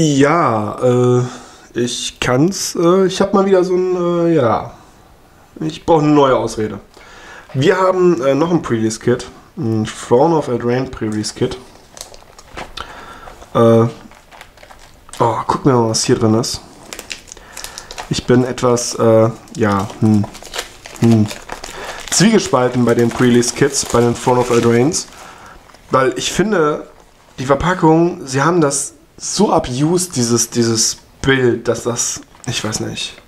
Ja, äh, ich kann's. Äh, ich habe mal wieder so ein, äh, ja. Ich brauche eine neue Ausrede. Wir haben äh, noch ein Pre-Release-Kit. Ein Throne of Eldraine Pre-Release-Kit. Äh, oh, guck mir mal, was hier drin ist. Ich bin etwas, äh, ja, hm, hm, zwiegespalten bei den Pre-Release-Kits, bei den Throne of Eldraines. Weil ich finde, die Verpackung, sie haben das so abused, dieses, dieses Bild, dass das, ich weiß nicht.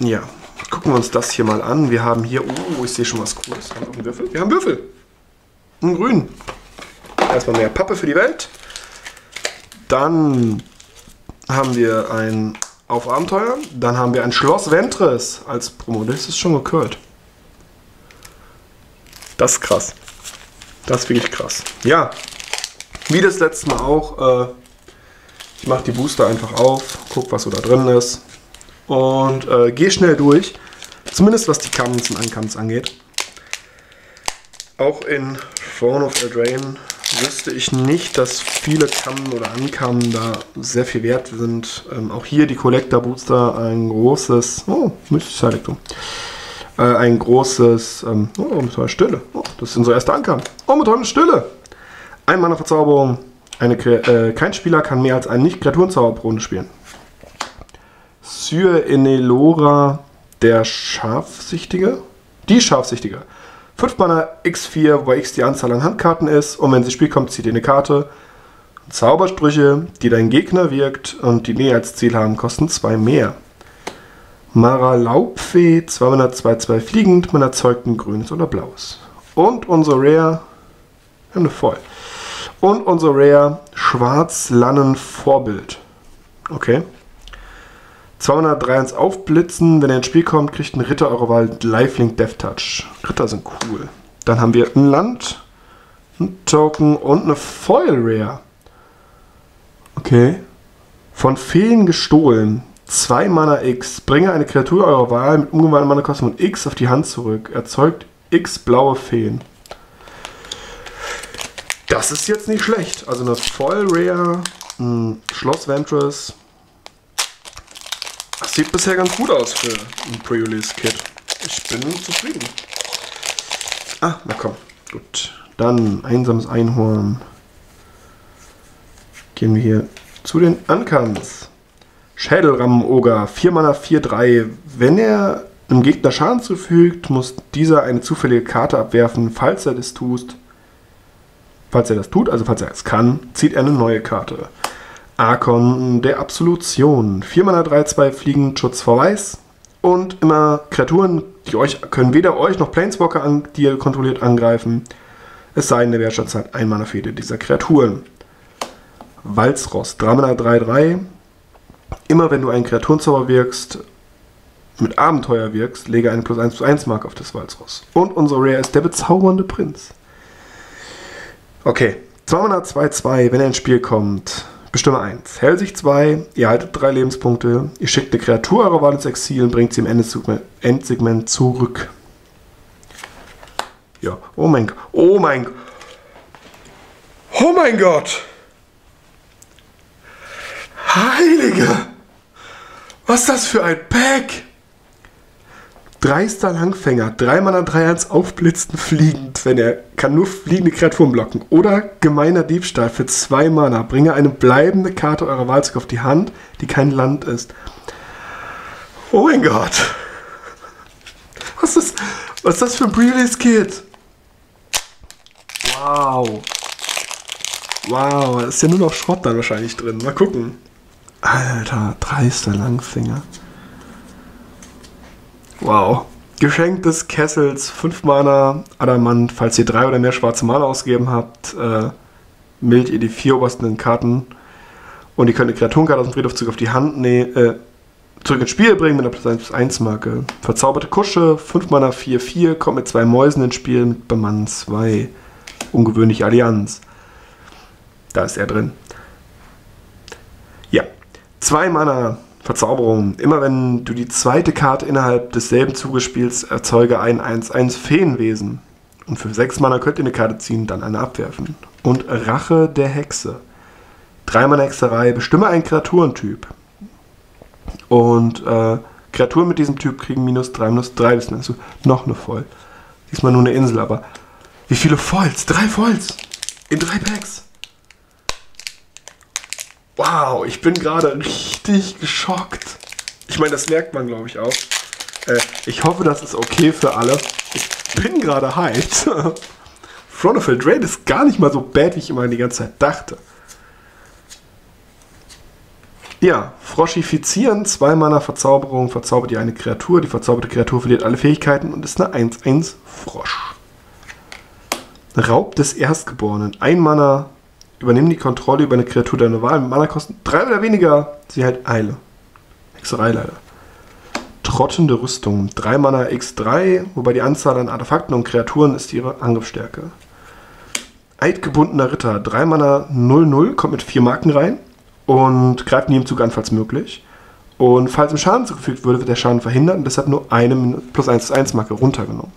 Ja, gucken wir uns das hier mal an. Wir haben hier, oh, ich sehe schon was Cooles. Haben wir einen Würfel? Wir haben Würfel. Einen grünen. Erstmal mehr Pappe für die Welt. Dann haben wir ein Auf Abenteuer. Dann haben wir ein Schloss Ventres als Promo. Das ist schon gekürt. Das ist krass. Das ist wirklich krass. Ja, wie das letzte Mal auch. Äh, ich mache die Booster einfach auf, guck, was so da drin ist und äh, gehe schnell durch. Zumindest was die Commons und Uncommons angeht. Auch in Throne of Eldraine wüsste ich nicht, dass viele Kamen oder Ankamen da sehr viel wert sind. Ähm, auch hier die Collector Booster ein großes. Oh, Mystic äh, Ein großes. Ähm, oh, mit Stille. Oh, das ist unser erster Ankamen. Oh, mit Stille. Ein Mana Verzauberung. Eine, äh, kein Spieler kann mehr als einen Nicht-Kreaturenzauber pro Runde spielen. Syr Enelora, der Scharfsichtige. Die Scharfsichtige. 5 Mana X4, wo X die Anzahl an Handkarten ist. Und wenn sie ins Spiel kommt, zieht ihr eine Karte. Zaubersprüche, die dein Gegner wirkt und die mehr als Ziel haben, kosten 2 mehr. Mara Laubfee, 200, 2, fliegend, man erzeugt ein grünes oder blaues. Und unsere Rare, wir haben eine Voll. Und unser Rare Schwarzlannen Vorbild. Okay. 203 ins Aufblitzen. Wenn er ins Spiel kommt, kriegt ein Ritter eurer Wahl Lifelink Death Touch. Ritter sind cool. Dann haben wir ein Land, ein Token und eine Foil Rare. Okay. Von Feen gestohlen. 2 Mana X. Bringe eine Kreatur eurer Wahl mit ungemeinem Mana-Kosten und X auf die Hand zurück. Erzeugt X blaue Feen. Das ist jetzt nicht schlecht. Also eine Foil Rare, ein Schloss Ventress. Das sieht bisher ganz gut aus für ein Pre-Release-Kit. Ich bin zufrieden. Ah, na komm. Gut. Dann einsames Einhorn. Gehen wir hier zu den Uncans. Schädelrammenoger, 4 Mana, 4, 3. Wenn er einem Gegner Schaden zufügt, muss dieser eine zufällige Karte abwerfen. Falls er das tut, Falls er das tut, also falls er es kann, zieht er eine neue Karte. Arkon der Absolution. 4 Mana 3-2 Fliegen, Schutz vor Weiß. Und immer Kreaturen, die euch können weder euch noch Planeswalker, an, die ihr kontrolliert, angreifen. Es sei denn, der Wertschatz hat ein Mana für dieser Kreaturen. Walzrost. 3 Mana 3-3. Immer wenn du einen Kreaturenzauber wirkst, mit Abenteuer wirkst, lege eine plus 1 plus 1 Mark auf das Walzrost. Und unser Rare ist der bezaubernde Prinz. Okay, 202-2, wenn er ins Spiel kommt. Bestimme 1. Hellsicht 2, ihr haltet 3 Lebenspunkte. Ihr schickt eine Kreatur eurer Wahl ins Exil und bringt sie im Endsegment zurück. Ja, oh mein Gott. Oh mein Gott. Oh mein Gott. Heilige. Was ist das für ein Pack? Dreister Langfänger, 3 Mana 3 1 aufblitzen fliegend, wenn er kann nur fliegende Kreaturen blocken. Oder gemeiner Diebstahl für 2 Mana. Bringe eine bleibende Karte eurer Wahl auf die Hand, die kein Land ist. Oh mein Gott. Was ist, was ist das für ein Pre-Release Kit? Wow. Wow, da ist ja nur noch Schrott dann wahrscheinlich drin. Mal gucken. Alter, dreister Langfinger. Wow. Geschenk des Kessels, 5 Mana, Adamant. Falls ihr drei oder mehr schwarze Mana ausgegeben habt, äh, meldet ihr die vier obersten Karten. Und ihr könnt eine Kreaturenkarte aus dem Friedhof zurück auf die Hand nehmen, äh, zurück ins Spiel bringen mit einer plus 1 plus 1 Marke. Verzauberte Kusche, 5 Mana 4, 4, kommt mit zwei Mäusen ins Spiel mit Bemann 2. Ungewöhnliche Allianz. Da ist er drin. Ja. 2 Mana, Verzauberung. Immer wenn du die zweite Karte innerhalb desselben Zuges spielst, erzeuge ein 1-1 Feenwesen. Und für 6 Mana könnt ihr eine Karte ziehen, dann eine abwerfen. Und Rache der Hexe. 3 Mana Hexerei, bestimme einen Kreaturentyp. Und äh, Kreaturen mit diesem Typ kriegen minus 3, minus 3. Das ist also noch eine Voll. Diesmal nur eine Insel, aber wie viele Foils? Drei Foils! In drei Packs! Wow, ich bin gerade richtig geschockt. Ich meine, das merkt man, glaube ich, auch. Äh, ich hoffe, das ist okay für alle. Ich bin gerade hyped. Front of Drain ist gar nicht mal so bad, wie ich immer die ganze Zeit dachte. Ja, Froschifizieren, zwei Mana Verzauberung, verzaubert ihr eine Kreatur. Die verzauberte Kreatur verliert alle Fähigkeiten und ist eine 1-1 Frosch. Raub des Erstgeborenen. Ein Mana, übernimm die Kontrolle über eine Kreatur deiner Wahl. Mit Mana kosten drei oder weniger. Sie halt Eile. Hexerei leider. Trottende Rüstung. 3 Mana X3, wobei die Anzahl an Artefakten und Kreaturen ist ihre Angriffsstärke. Eidgebundener Ritter. 3 Mana 0-0, kommt mit 4 Marken rein und greift nie im Zug an, falls möglich. Und falls ihm Schaden zugefügt würde, wird der Schaden verhindert und deshalb nur eine plus 1 1 Marke runtergenommen.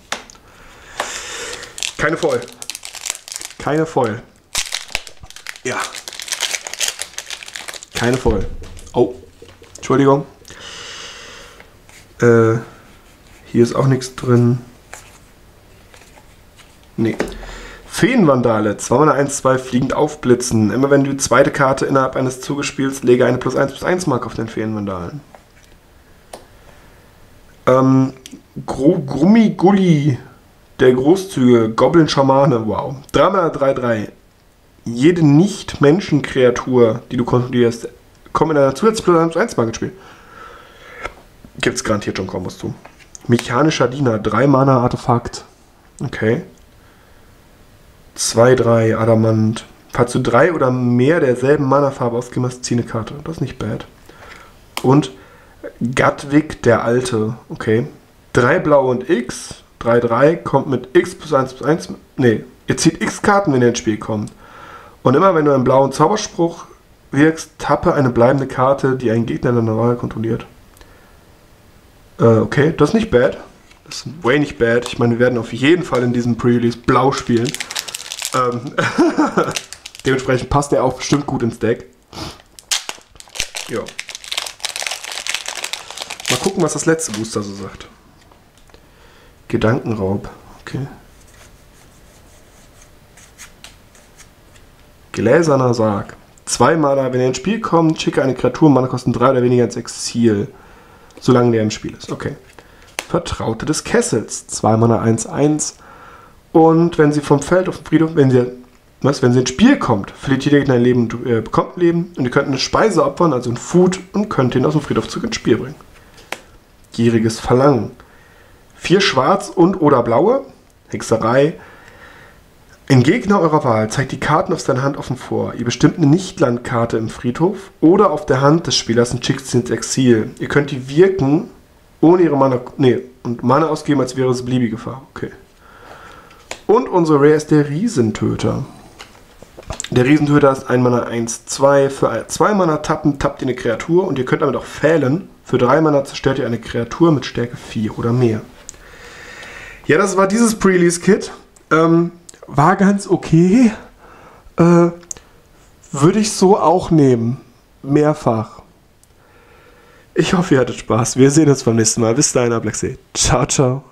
Keine Voll. Keine Voll. Ja. Keine Voll. Oh. Entschuldigung. Äh, hier ist auch nichts drin. Nee. Feenvandale. 2 Mana 1, 2 fliegend aufblitzen. Immer wenn du die zweite Karte innerhalb eines Zuges spielst, lege eine plus 1 plus 1 Mark auf den Feenvandalen. Ähm, Grummi Gulli. Der Großzüge. Goblin Schamane. Wow. 3 Mana 3, 3. Jede Nicht-Menschen-Kreatur, die du kontrollierst, kommt in einer plus 1 plus 1 Mark ins Spiel. Gibt es garantiert schon Kombos zu. Mechanischer Diener, 3 Mana Artefakt. Okay. 2, 3 Adamant. Falls du drei oder mehr derselben Mana-Farbe ausgegeben hast, zieh eine Karte. Das ist nicht bad. Und Gatwig der Alte. Okay. 3 Blau und X. 3, 3 kommt mit X plus 1 plus 1. Nee, ihr zieht X Karten, wenn ihr ins Spiel kommt. Und immer wenn du einen blauen Zauberspruch wirkst, tappe eine bleibende Karte, die einen Gegner in deiner Wahl kontrolliert. Äh, okay, das ist nicht bad. Das ist way nicht bad. Ich meine, wir werden auf jeden Fall in diesem Pre-Release blau spielen. Ähm Dementsprechend passt der auch bestimmt gut ins Deck. Ja. Mal gucken, was das letzte Booster so sagt. Gedankenraub. Okay. Gläserner Sarg. Zwei wenn er ins Spiel kommt, schicke eine Kreatur, Mana kosten drei oder weniger ins Exil. Solange der im Spiel ist. Okay. Vertraute des Kessels. 2 Mana 1-1. Und wenn sie vom Feld auf den Friedhof, wenn sie, was, wenn sie ins Spiel kommt, verliert jeder Gegner ein Leben, äh, bekommt ein Leben. Und ihr könnt eine Speise opfern, also ein Food, und könnt ihn aus dem Friedhof zurück ins Spiel bringen. Gieriges Verlangen. Vier schwarz und oder blaue. Hexerei. Ein Gegner eurer Wahl zeigt die Karten auf seiner Hand offen vor. Ihr bestimmt eine Nichtlandkarte im Friedhof oder auf der Hand des Spielers und schickt sie ins Exil. Ihr könnt die wirken ohne ihre Mana. Nee, und Mana ausgeben, als wäre es beliebige Gefahr. Okay. Und unsere Rare ist der Riesentöter. Der Riesentöter ist 1 Mana 1, 2. Für 2 Mana tappen, tappt ihr eine Kreatur und ihr könnt damit auch fällen. Für 3 Mana zerstört ihr eine Kreatur mit Stärke 4 oder mehr. Ja, das war dieses Pre-Release-Kit. Ähm, war ganz okay. Äh, Würde ich so auch nehmen. Mehrfach. Ich hoffe, ihr hattet Spaß. Wir sehen uns beim nächsten Mal. Bis dahin, Blacksee. Ciao, ciao.